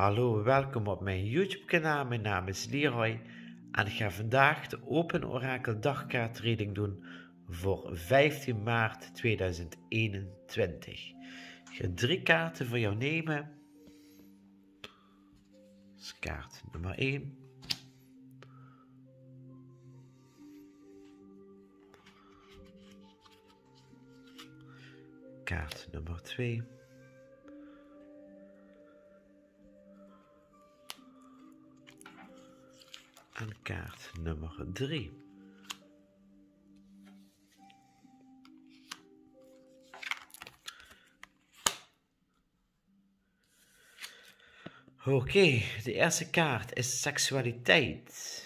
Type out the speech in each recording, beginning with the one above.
Hallo, welkom op mijn YouTube kanaal. Mijn naam is Leroy en ik ga vandaag de Open Orakel dagkaartreading doen voor 15 maart 2021. Ik ga drie kaarten voor jou nemen. Kaart nummer 1. Kaart nummer 2. Kaart nummer 3. Oké, de eerste kaart is seksualiteit.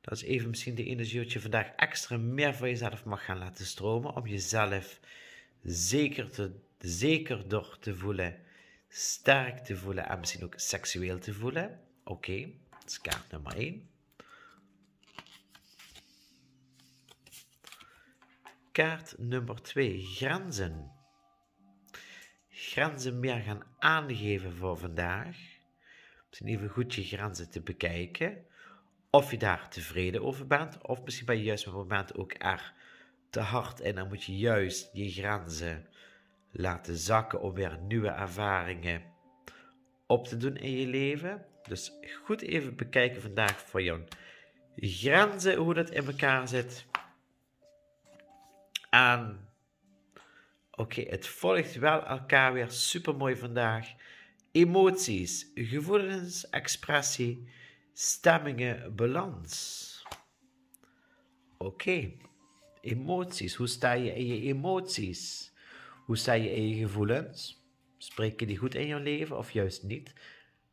Dat is even misschien de energie dat je vandaag extra meer voor jezelf mag gaan laten stromen. Om jezelf zeker, te, zeker door te voelen, sterk te voelen en misschien ook seksueel te voelen. Oké kaart nummer 1. Kaart nummer 2, grenzen. Grenzen meer gaan aangeven voor vandaag. Misschien even goed je grenzen te bekijken. Of je daar tevreden over bent, of misschien ben je juist op het moment ook er te hard in. Dan moet je juist je grenzen laten zakken om weer nieuwe ervaringen op te doen in je leven. Dus goed even bekijken vandaag voor jouw grenzen, hoe dat in elkaar zit. En oké, het volgt wel elkaar weer super mooi vandaag. Emoties, gevoelens, expressie, stemmingen, balans. Oké, emoties. Hoe sta je in je emoties? Hoe sta je in je gevoelens? Spreken die goed in je leven of juist niet?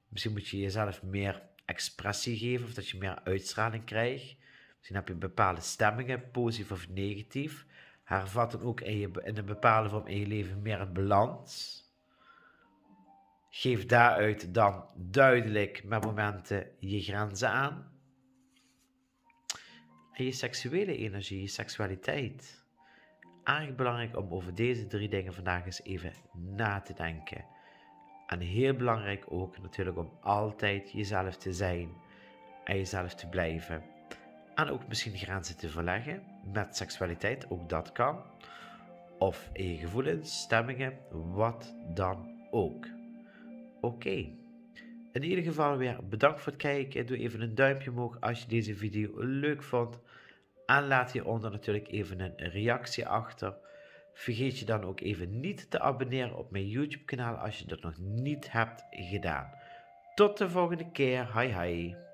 Misschien moet je jezelf meer expressie geven of dat je meer uitstraling krijgt. Misschien heb je bepaalde stemmingen, positief of negatief. Hervatten ook in, je, in een bepaalde vorm in je leven meer een balans. Geef daaruit dan duidelijk met momenten je grenzen aan. En je seksuele energie, je seksualiteit. Erg belangrijk om over deze drie dingen vandaag eens even na te denken. En heel belangrijk ook natuurlijk om altijd jezelf te zijn en jezelf te blijven. En ook misschien grenzen te verleggen met seksualiteit, ook dat kan. Of je gevoelens, stemmingen, wat dan ook. Oké. In ieder geval weer bedankt voor het kijken. Doe even een duimpje omhoog als je deze video leuk vond. En laat hieronder natuurlijk even een reactie achter. Vergeet je dan ook even niet te abonneren op mijn YouTube kanaal als je dat nog niet hebt gedaan. Tot de volgende keer. Hi hi.